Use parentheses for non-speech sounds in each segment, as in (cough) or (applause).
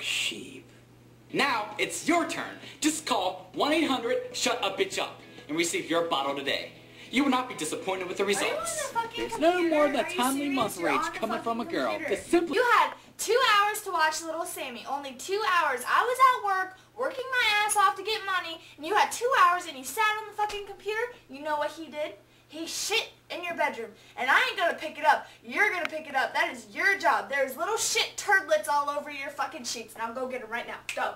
sheep. Now it's your turn. Just call 1-800-SHUT A BITCH UP and receive your bottle today. You will not be disappointed with the Are you on the results. There's no more than Are timely serious? month rage coming from a girl. computer. Simply- You had two hours to watch Little Sammy. Only two hours. I was at work working my ass off to get money, and you had two hours and you sat on the fucking computer. You know what he did? He shit in your bedroom, and I ain't gonna pick it up. You're gonna pick it up. That is your job. There's little shit turdlets all over your fucking sheets, and I'll go get them right now. Go.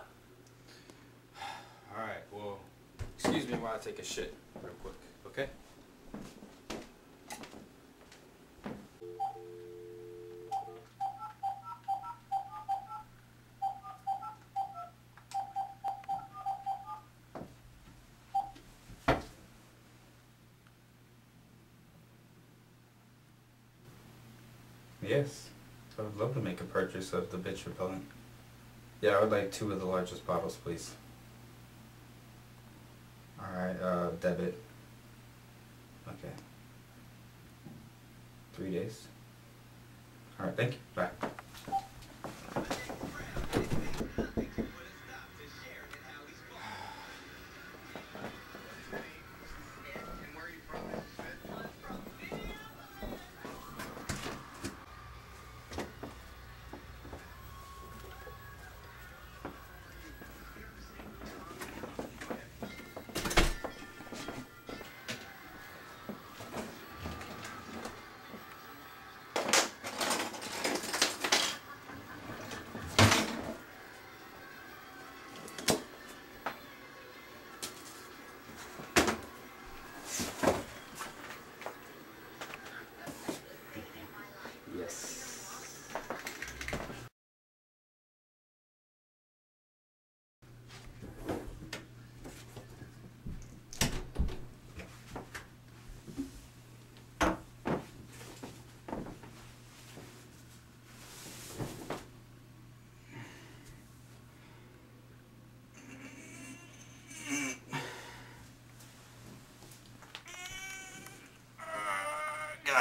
(sighs) Alright, well, excuse me while I take a shit real quick, okay? Yes, I would love to make a purchase of the bitch repellent. Yeah, I would like two of the largest bottles, please. Alright, uh, debit. Okay. Three days. Alright, thank you. Bye.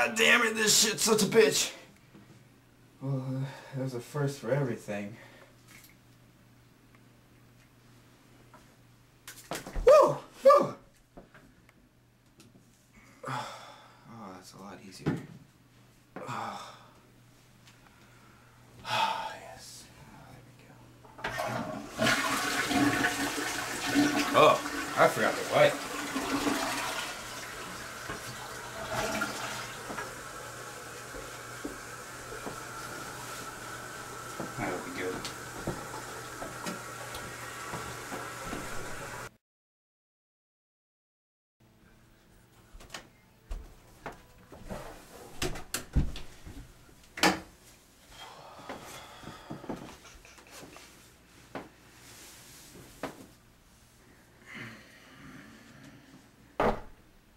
God damn it, this shit's such a bitch. Well, uh, there's a first for everything. Woo! Woo! Oh, that's a lot easier. Oh, oh yes. Oh, there we go. Oh, I forgot the light. That'll be good.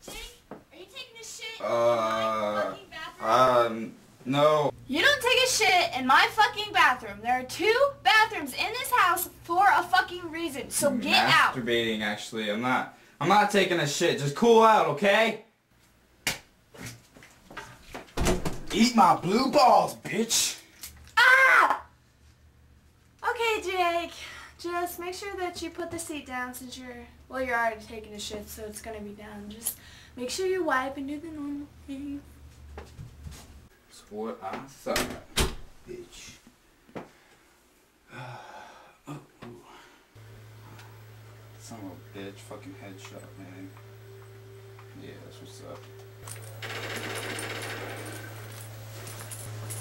Jake, are you taking a shit Uh, in my fucking bathroom? Um, no. You don't take a shit in my fucking bathroom. There are two bathrooms in this house for a fucking reason. So get out. Masturbating, actually. I'm not. I'm not taking a shit. Just cool out, okay? Eat my blue balls, bitch. Ah! Okay, Jake. Just make sure that you put the seat down since you're, well, you're already taking a shit, so it's gonna be down. Just make sure you wipe and do the normal thing. What I thought, bitch. (sighs) Uh, ooh. Son of a bitch, fucking headshot, man. Yeah, that's what's up.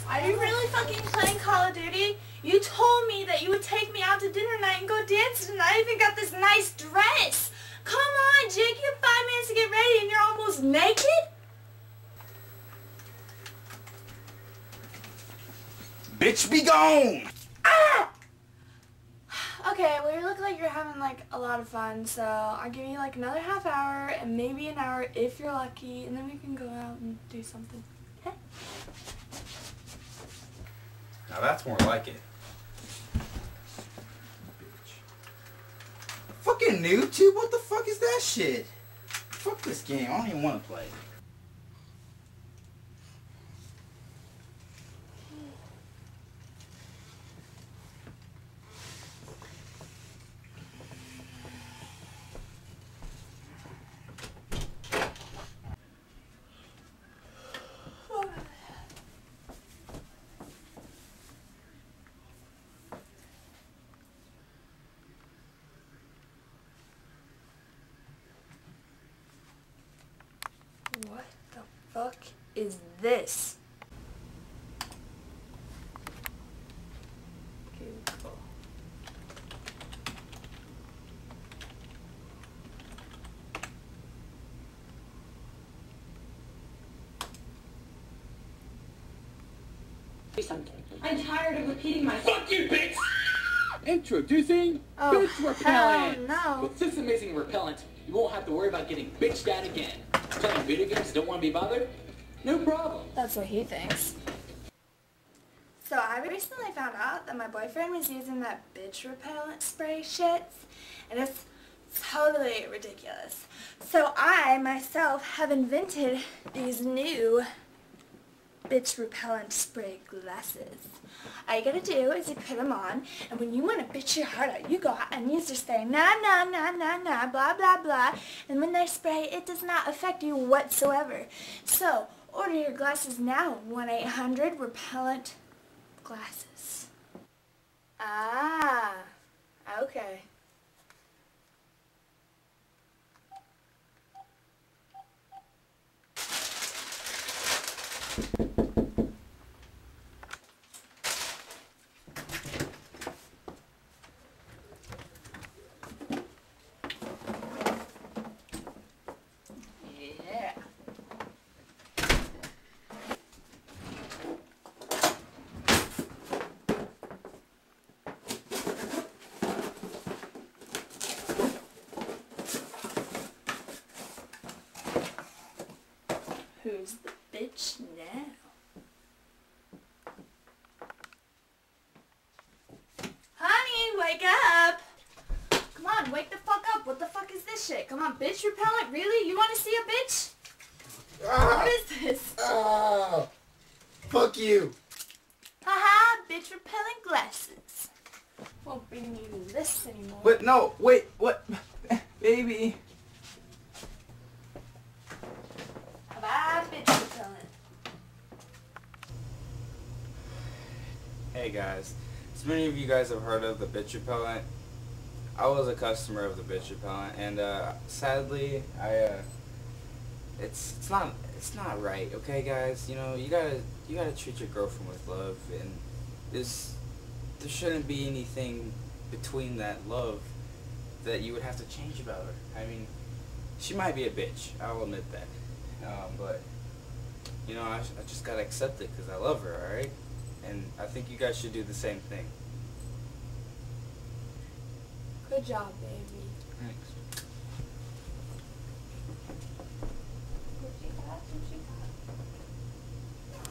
Are you really fucking playing Call of Duty? You told me that you would take me out to dinner night and go dancing, and I even got this nice dress. Come on, Jake, you have five minutes to get ready and you're almost naked? Bitch, be gone! Ah! Okay, well you look like you're having like a lot of fun, so I'll give you like another half hour and maybe an hour if you're lucky, and then we can go out and do something. Okay? Now that's more like it. Bitch. Fucking new tube, what the fuck is that shit? Fuck this game, I don't even want to play. Fuck is this? Google. something. I'm tired of repeating myself. Fuck you, bitch! (laughs) Introducing Oh, Bitch hell Repellent! no. With this amazing repellent, you won't have to worry about getting bitched at again. Playing video games, don't want to be bothered? No problem. That's what he thinks. So I recently found out that my boyfriend was using that bitch repellent spray shit, and it's totally ridiculous. So I myself have invented these new bitch repellent spray glasses. All you gotta do is you put them on, and when you want to bitch your heart out, you go out and you just say nah nah nah nah nah blah blah blah, and when they spray, it does not affect you whatsoever. So order your glasses now. One eight hundred repellent glasses. Ah, okay. Yeah. Now? Honey, wake up! Come on, wake the fuck up. What the fuck is this shit? Come on, bitch repellent? Really? You want to see a bitch? What is this? Ah, fuck you. Haha, bitch repellent glasses. Won't be needing this anymore. But no, wait, what? Baby. Bye, bitch repellent. Hey guys, as many of you guys have heard of the bitch repellent, I was a customer of the bitch repellent, and uh, sadly, I uh, it's it's not it's not right. Okay, guys, you know you gotta you gotta treat your girlfriend with love, and this there shouldn't be anything between that love that you would have to change about her. I mean, she might be a bitch. I'll admit that, um, but you know I, I just gotta accept it because I love her. All right and I think you guys should do the same thing. Good job, baby. Thanks.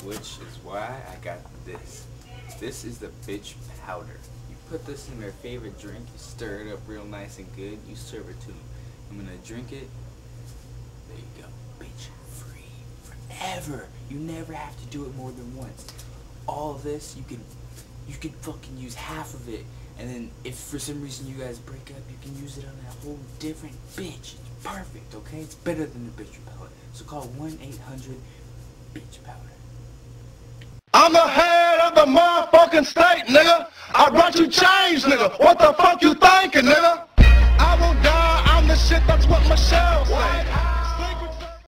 Which is why I got this. This is the bitch powder. You put this in their favorite drink, you stir it up real nice and good, you serve it to them. I'm gonna drink it. There you go. Bitch free forever. You never have to do it more than once. All of this, you can you can fucking use half of it. And then if for some reason you guys break up, you can use it on that whole different bitch. It's perfect, okay? It's better than the bitch repellent. So call 1-800-BITCH powder. I'm the head of the motherfucking state, nigga. I brought you change, nigga. What the fuck you thinking, nigga? I will die, I'm the shit, that's what Michelle said.